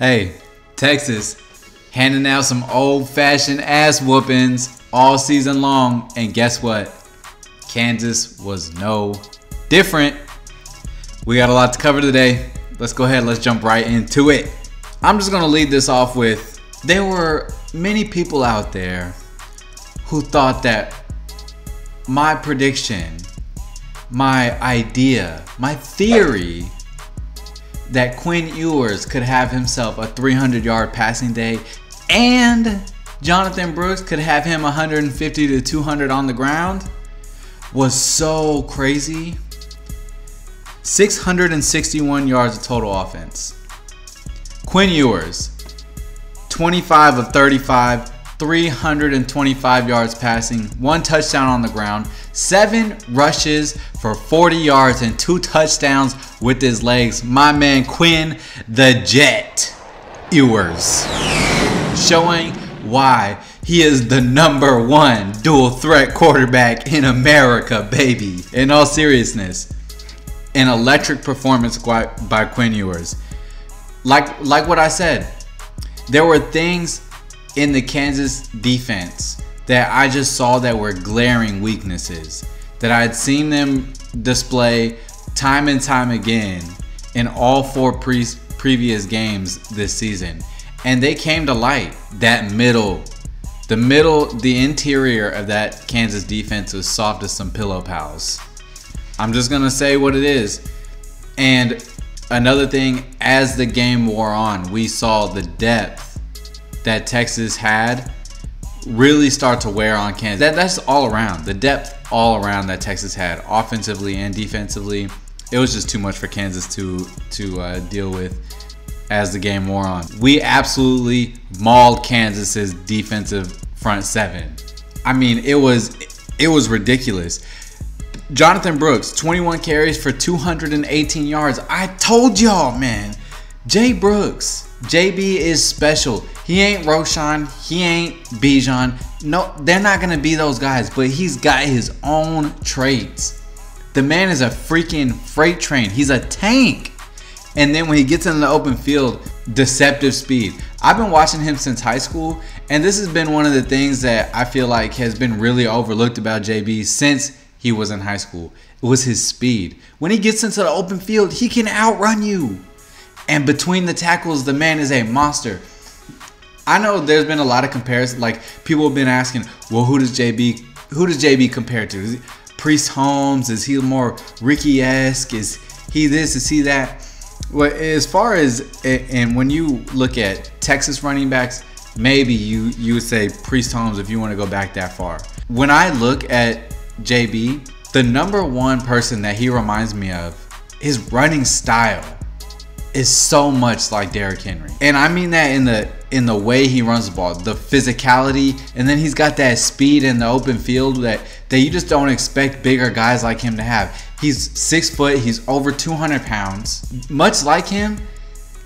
Hey, Texas, handing out some old fashioned ass whoopings all season long. And guess what? Kansas was no different. We got a lot to cover today. Let's go ahead, let's jump right into it. I'm just gonna lead this off with there were many people out there who thought that my prediction, my idea, my theory that Quinn Ewers could have himself a 300 yard passing day and Jonathan Brooks could have him 150 to 200 on the ground was so crazy. 661 yards of total offense. Quinn Ewers, 25 of 35, 325 yards passing, one touchdown on the ground, seven rushes for 40 yards, and two touchdowns with his legs. My man Quinn the Jet Ewers showing why he is the number one dual threat quarterback in America, baby. In all seriousness, an electric performance by Quinn Ewers. Like like what I said, there were things in the Kansas defense that I just saw that were glaring weaknesses that I had seen them display time and time again in all four pre- previous games this season. And they came to light. That middle, the middle, the interior of that Kansas defense was soft as some pillow pals. I'm just going to say what it is. And another thing, as the game wore on, we saw the depth that Texas had really start to wear on Kansas. That, that's all around. The depth all around that Texas had, offensively and defensively. It was just too much for Kansas to to uh, deal with as the game wore on. We absolutely mauled Kansas's defensive front seven. I mean, it was it was ridiculous. Jonathan Brooks, 21 carries for 218 yards. I told y'all, man. Jay Brooks, JB is special. He ain't Roschon. He ain't Bijan. No, they're not gonna be those guys. But he's got his own traits. The man is a freaking freight train. He's a tank. And then when he gets in the open field, deceptive speed. I've been watching him since high school, and this has been one of the things that I feel like has been really overlooked about JB since he was in high school. It was his speed. When he gets into the open field, he can outrun you. And between the tackles, the man is a monster. I know there's been a lot of comparisons. Like people have been asking, well, who does JB who does JB compare to? Is Priest Holmes? Is he more Ricky esque? Is he this? Is he that? Well, as far as and when you look at Texas running backs, maybe you you would say Priest Holmes if you want to go back that far. When I look at JB, the number one person that he reminds me of, his running style is so much like Derrick Henry. And I mean that in the in the way he runs the ball, the physicality, and then he's got that speed in the open field that that you just don't expect bigger guys like him to have. He's six foot, he's over 200 pounds. Much like him,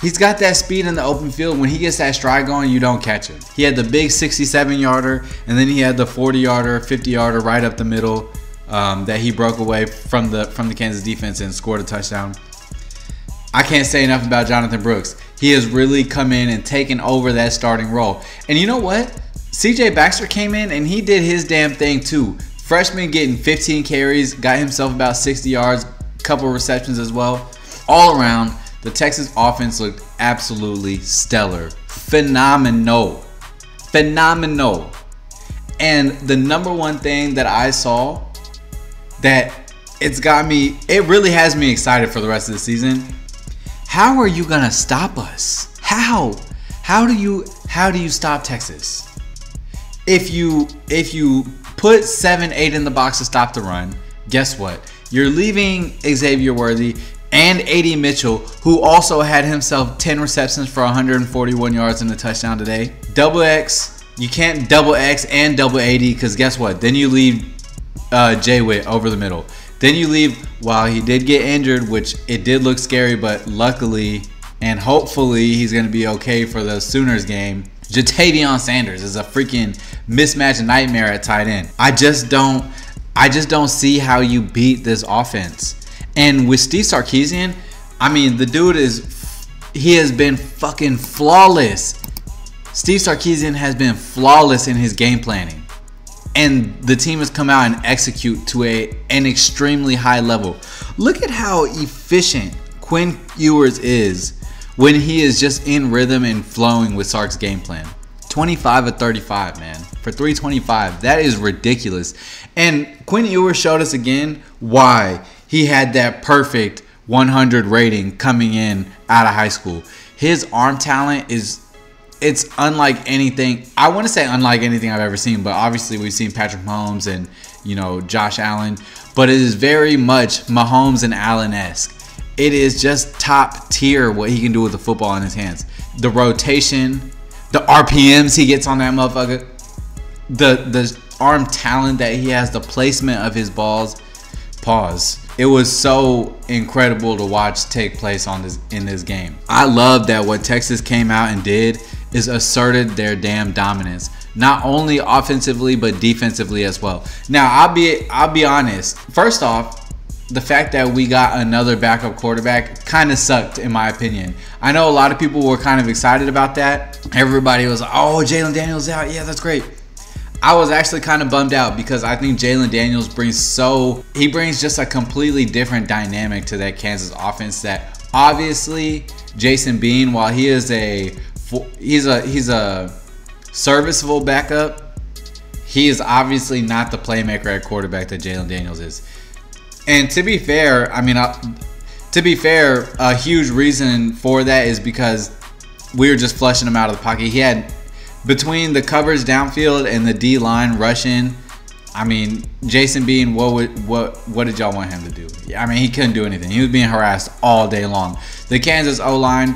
he's got that speed in the open field. When he gets that stride going, you don't catch him. He had the big 67 yarder, and then he had the 40 yarder, 50 yarder right up the middle um, that he broke away from the from the Kansas defense and scored a touchdown. I can't say enough about Jonathan Brooks. He has really come in and taken over that starting role. And you know what? CJ Baxter came in and he did his damn thing too. Freshman getting 15 carries, got himself about 60 yards, couple receptions as well. All around, the Texas offense looked absolutely stellar. Phenomenal. Phenomenal. And the number one thing that I saw that it's got me, it really has me excited for the rest of the season how are you gonna stop us? How? How do you how do you stop Texas? If you if you put seven, eight in the box to stop the run, guess what? You're leaving Xavier Worthy and AD Mitchell, who also had himself 10 receptions for 141 yards and a touchdown today. Double X, you can't double X and double AD because guess what? Then you leave uh, Jay Witt over the middle. Then you leave while he did get injured, which it did look scary, but luckily and hopefully he's going to be okay for the Sooners game. Ja'Tavion Sanders is a freaking mismatch nightmare at tight end. I just don't I just don't see how you beat this offense. And with Steve Sarkisian, I mean, the dude is he has been fucking flawless. Steve Sarkisian has been flawless in his game planning. And the team has come out and execute to a an extremely high level. Look at how efficient Quinn Ewers is when he is just in rhythm and flowing with Sark's game plan. 25 of 35, man. For 325. That is ridiculous. And Quinn Ewers showed us again why he had that perfect 100 rating coming in out of high school. His arm talent is it's unlike anything. I want to say unlike anything I've ever seen, but obviously we've seen Patrick Mahomes and you know Josh Allen, but it is very much Mahomes and Allen esque. It is just top tier what he can do with the football in his hands. The rotation, the RPMs he gets on that motherfucker, the the arm talent that he has, the placement of his balls. Pause. It was so incredible to watch take place on this in this game. I love that what Texas came out and did is asserted their damn dominance, not only offensively but defensively as well. Now I'll be I'll be honest. First off, the fact that we got another backup quarterback kind of sucked, in my opinion. I know a lot of people were kind of excited about that. Everybody was oh, Jalon Daniels out. Yeah, that's great. I was actually kind of bummed out because I think Jalon Daniels brings so, he brings just a completely different dynamic to that Kansas offense that obviously Jason Bean, while he is a, he's a, he's a serviceable backup, he is obviously not the playmaker at quarterback that Jalon Daniels is. And to be fair, I mean, uh, to be fair, a huge reason for that is because we were just flushing him out of the pocket. He had between the covers downfield and the D line rushing. I mean, Jason Bean, what would what what did y'all want him to do? I mean, he couldn't do anything. He was being harassed all day long. The Kansas O line,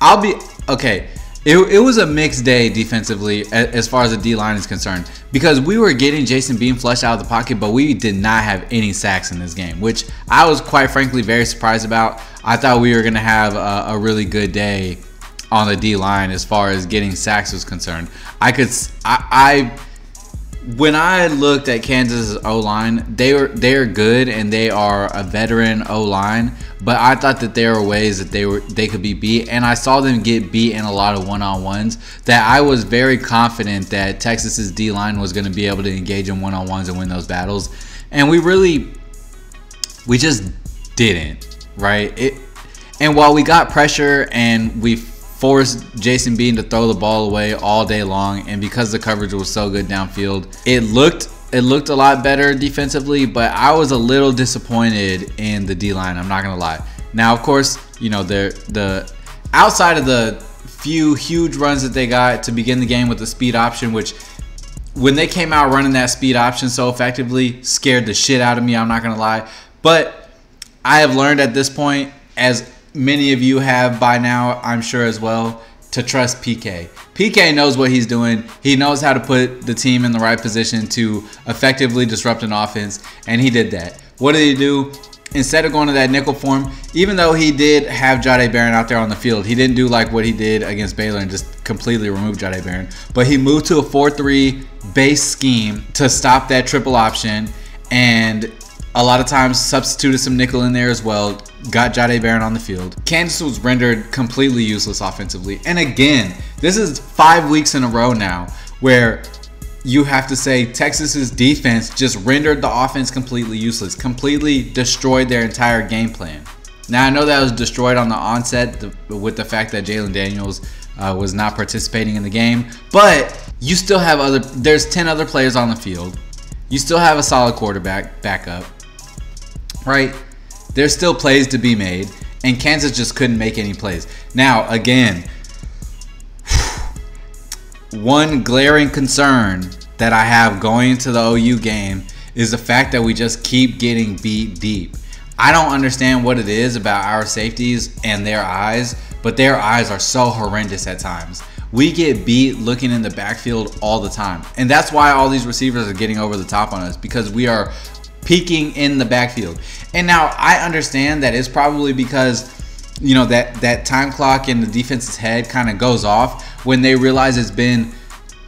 I'll be okay. It, it was a mixed day defensively as far as the D line is concerned because we were getting Jason Bean flushed out of the pocket, but we did not have any sacks in this game, which I was quite frankly very surprised about. I thought we were going to have a, a, really good day on the D line as far as getting sacks was concerned. I could, I, I when I looked at Kansas O line, they were they are good and they are a veteran O line, but I thought that there were ways that they were they could be beat, and I saw them get beat in a lot of one on ones. That I was very confident that Texas's D line was going to be able to engage in one on ones and win those battles, and we really we just didn't, right? It and while we got pressure and we forced Jason Bean to throw the ball away all day long, and because the coverage was so good downfield, it looked it looked a lot better defensively, but I was a little disappointed in the D line. I'm not gonna lie. Now, of course, you know the the outside of the few huge runs that they got to begin the game with the speed option, which when they came out running that speed option so effectively, scared the shit out of me. I'm not gonna lie, but I have learned at this point as many of you have by now, I'm sure as well, to trust PK. PK knows what he's doing. He knows how to put the team in the right position to effectively disrupt an offense, and he did that. What did he do? Instead of going to that nickel form, even though he did have Jahdae Barron out there on the field, he didn't do like what he did against Baylor and just completely remove Jahdae Barron. But he moved to a 4-3 base scheme to stop that triple option and a lot of times substituted some nickel in there as well. Got Jahdae Barron on the field. Kansas was rendered completely useless offensively. And again, this is five weeks in a row now where you have to say Texas's defense just rendered the offense completely useless, completely destroyed their entire game plan. Now I know that was destroyed on the onset with the fact that Jalon Daniels uh, was not participating in the game, but you still have other. There's 10 other players on the field. You still have a solid quarterback backup right? There's still plays to be made, and Kansas just couldn't make any plays. Now, again, one glaring concern that I have going into the OU game is the fact that we just keep getting beat deep. I don't understand what it is about our safeties and their eyes, but their eyes are so horrendous at times. We get beat looking in the backfield all the time. And that's why all these receivers are getting over the top on us because we are peeking in the backfield. And now I understand that it's probably because you know that that time clock in the defense's head kind of goes off when they realize it's been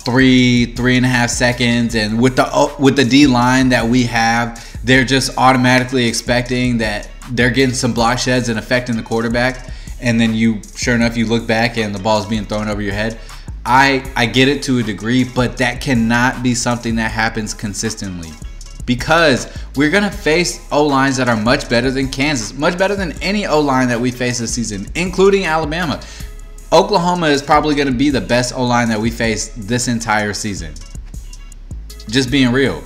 three three and a half seconds and with the uh, with the d line that we have they're just automatically expecting that they're getting some block sheds and affecting the quarterback and then you, sure enough, you look back and the ball's being thrown over your head. I I get it to a degree, but that cannot be something that happens consistently. Because we're gonna face O lines that are much better than Kansas, much better than any O line that we face this season, including Alabama. Oklahoma is probably gonna be the best O line that we face this entire season. Just being real,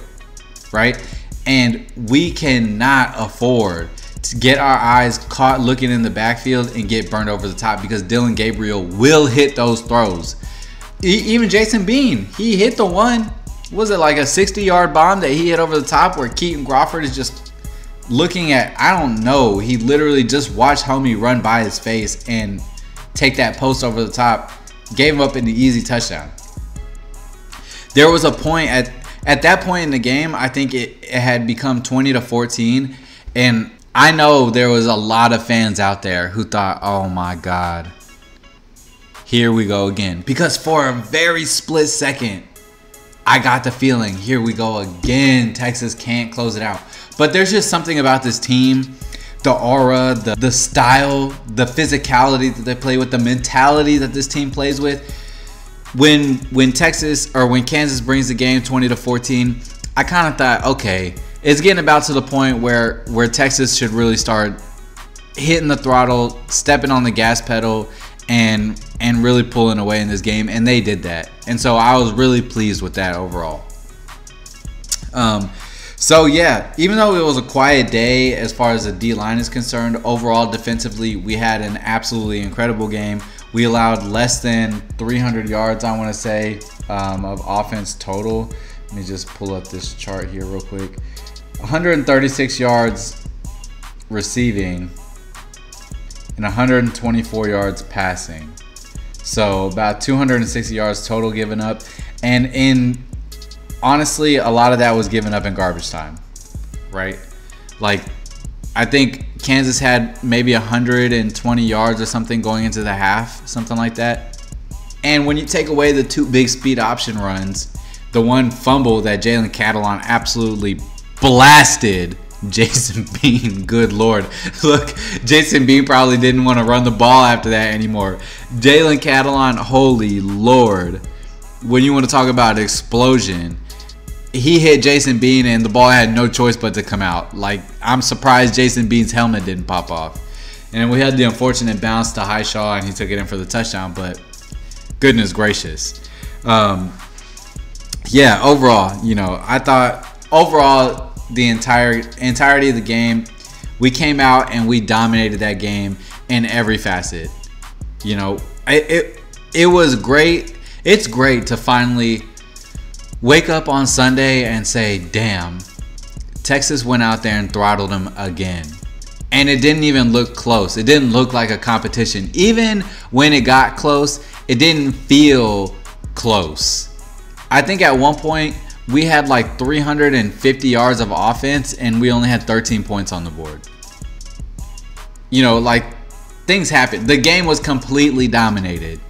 right? And we cannot afford to get our eyes caught looking in the backfield and get burned over the top because Dillon Gabriel will hit those throws. Even Jason Bean, he hit the one. Was it like a 60 yard bomb that he hit over the top where Kitan Crawford is just looking at, I don't know. He literally just watched homie run by his face and take that post over the top, gave him up in the easy touchdown. There was a point at at that point in the game, I think it, it had become 20 to 14, and I know there was a lot of fans out there who thought, "Oh my God, here we go again." Because for a very split second, I got the feeling, here we go again. Texas can't close it out. But there's just something about this team the aura, the, the style, the physicality that they play with, the mentality that this team plays with. When when Texas or when Kansas brings the game 20 to 14, I kind of thought, okay, it's getting about to the point where where Texas should really start hitting the throttle, stepping on the gas pedal, and and really pulling away in this game, and they did that. And so I was really pleased with that overall. Um, so yeah, even though it was a quiet day as far as the D line is concerned, overall defensively we had an absolutely incredible game. We allowed less than 300 yards, I want to say, um, of offense total. Let me just pull up this chart here real quick. 136 yards receiving and 124 yards passing. So about 260 yards total given up. And in honestly, a lot of that was given up in garbage time, right? Like, I think Kansas had maybe 120 yards or something going into the half, something like that. And when you take away the two big speed option runs, the one fumble that Jalen Catalon absolutely blasted Jason Bean, good lord. Look, Jason Bean probably didn't want to run the ball after that anymore. Jalen Catalon, holy lord. When you want to talk about explosion, he hit Jason Bean and the ball had no choice but to come out. Like I'm surprised Jason Bean's helmet didn't pop off. And we had the unfortunate bounce to Hishaw and he took it in for the touchdown, but goodness gracious. Um, yeah, overall, you know, I thought overall the entire entirety of the game, we came out and we dominated that game in every facet. You know, it it, it was great. It's great to finally wake up on Sunday and say, damn, Texas went out there and throttled them again. And it didn't even look close. It didn't look like a competition. Even when it got close, it didn't feel close. I think at one point we had like 350 yards of offense and we only had 13 points on the board. You know, like things happened. The game was completely dominated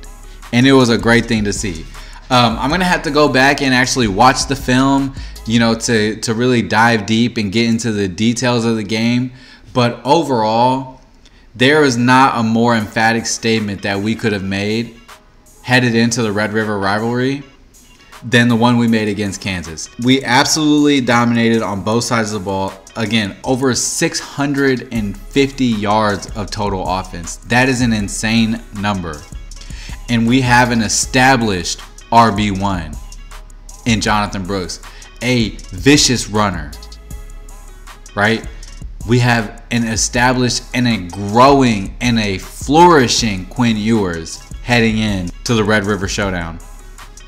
and it was a great thing to see. Um, I'm gonna have to go back and actually watch the film, you know, to to really dive deep and get into the details of the game. But overall, there is not a more emphatic statement that we could have made headed into the Red River rivalry than the one we made against Kansas. We absolutely dominated on both sides of the ball. Again, over 650 yards of total offense. That is an insane number. And we have an established RB1 in Jonathan Brooks, a vicious runner, right? We have an established and a growing and a flourishing Quinn Ewers heading in to the Red River Showdown.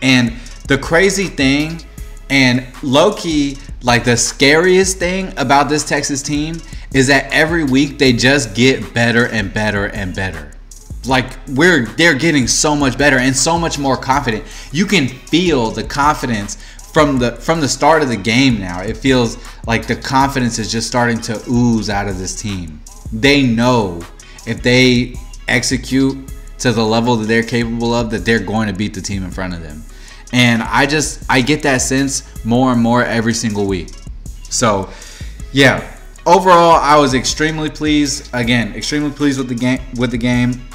And the crazy thing and low key, like the scariest thing about this Texas team is that every week they just get better and better and better like we're they're getting so much better and so much more confident. You can feel the confidence from the from the start of the game now. It feels like the confidence is just starting to ooze out of this team. They know if they execute to the level that they're capable of that they're going to beat the team in front of them. And I just I get that sense more and more every single week. So, yeah, overall, I was extremely pleased. Again, extremely pleased with the game. With the game,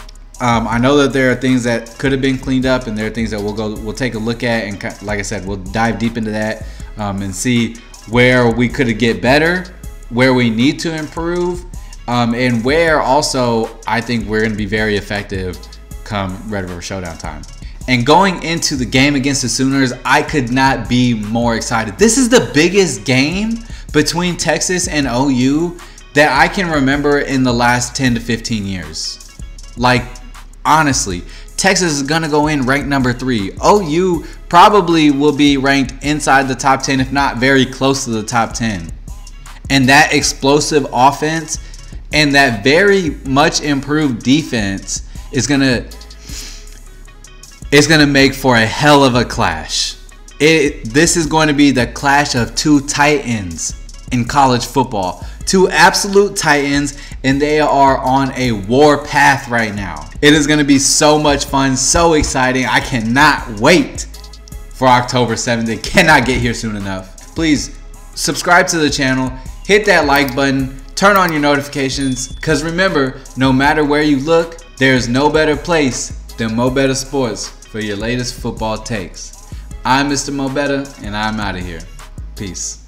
um, I know that there are things that could have been cleaned up, and there are things that we'll go, we'll take a look at, and like I said, we'll dive deep into that um, and see where we could get better, where we need to improve, um, and where also I think we're going to be very effective come Red River Showdown time. And going into the game against the Sooners, I could not be more excited. This is the biggest game between Texas and OU that I can remember in the last 10 to 15 years. Like, honestly, Texas is going to go in ranked number three. OU probably will be ranked inside the top 10, if not very close to the top 10. And that explosive offense and that very much improved defense is going to is going to make for a hell of a clash. It, this is going to be the clash of two titans in college football. Two absolute titans, and they are on a war path right now. It is going to be so much fun, so exciting. I cannot wait for October 7th. It cannot get here soon enough. Please subscribe to the channel, hit that like button, turn on your notifications, because remember, no matter where you look, there's no better place than MoBettaSports for your latest football takes. I'm Mr. Mo Better, and I'm out of here. Peace.